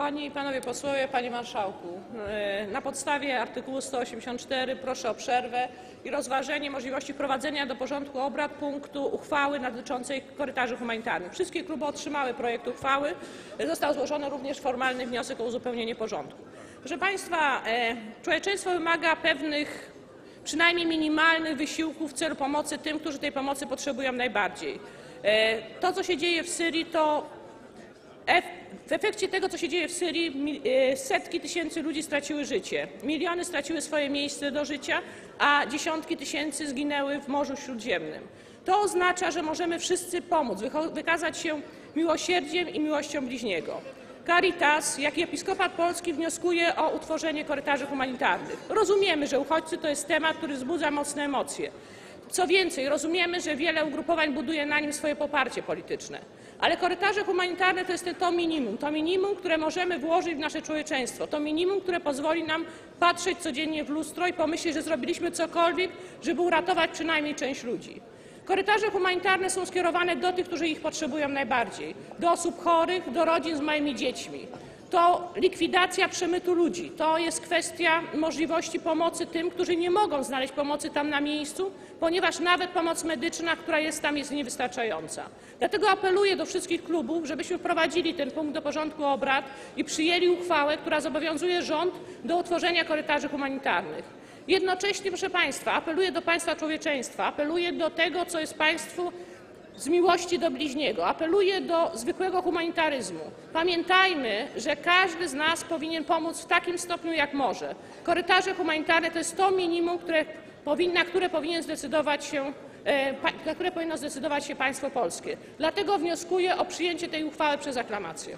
Panie i Panowie Posłowie, Panie Marszałku! E, Na podstawie artykułu 184 proszę o przerwę i rozważenie możliwości wprowadzenia do porządku obrad punktu uchwały dotyczącej korytarzy humanitarnych. Wszystkie kluby otrzymały projekt uchwały. Został złożony również formalny wniosek o uzupełnienie porządku. Proszę Państwa, e, człowieczeństwo wymaga pewnych przynajmniej minimalnych wysiłków w celu pomocy tym, którzy tej pomocy potrzebują najbardziej. E, To, co się dzieje w Syrii, to W efekcie tego, co się dzieje w Syrii, e, setki tysięcy ludzi straciły życie, miliony straciły swoje miejsce do życia, a dziesiątki tysięcy zginęły w Morzu Śródziemnym. To oznacza, że możemy wszyscy pomóc, wykazać się miłosierdziem i miłością bliźniego. Caritas, jak i Episkopat Polski wnioskuje o utworzenie korytarzy humanitarnych. Rozumiemy, że uchodźcy to jest temat, który wzbudza mocne emocje. Co więcej, rozumiemy, że wiele ugrupowań buduje na nim swoje poparcie polityczne. Ale korytarze humanitarne to jest to minimum, to minimum, które możemy włożyć w nasze człowieczeństwo, to minimum, które pozwoli nam patrzeć codziennie w lustro i pomyśleć, że zrobiliśmy cokolwiek, żeby uratować przynajmniej część ludzi. Korytarze humanitarne są skierowane do tych, którzy ich potrzebują najbardziej, do osób chorych, do rodzin z małymi dziećmi. To likwidacja przemytu ludzi, to jest kwestia możliwości pomocy tym, którzy nie mogą znaleźć pomocy tam na miejscu, ponieważ nawet pomoc medyczna, która jest tam, jest niewystarczająca. Dlatego apeluję do wszystkich klubów, żebyśmy wprowadzili ten punkt do porządku obrad i przyjęli uchwałę, która zobowiązuje rząd do utworzenia korytarzy humanitarnych. Jednocześnie, proszę Państwa, apeluję do państwa człowieczeństwa, apeluję do tego, co jest państwu z miłości do bliźniego. Apeluję do zwykłego humanitaryzmu. Pamiętajmy, że każdy z nas powinien pomóc w takim stopniu, jak może. Korytarze humanitarne to jest to minimum, które powin- na które powinien zdecydować się e, na które powinno zdecydować się państwo polskie. Dlatego wnioskuję o przyjęcie tej uchwały przez aklamację.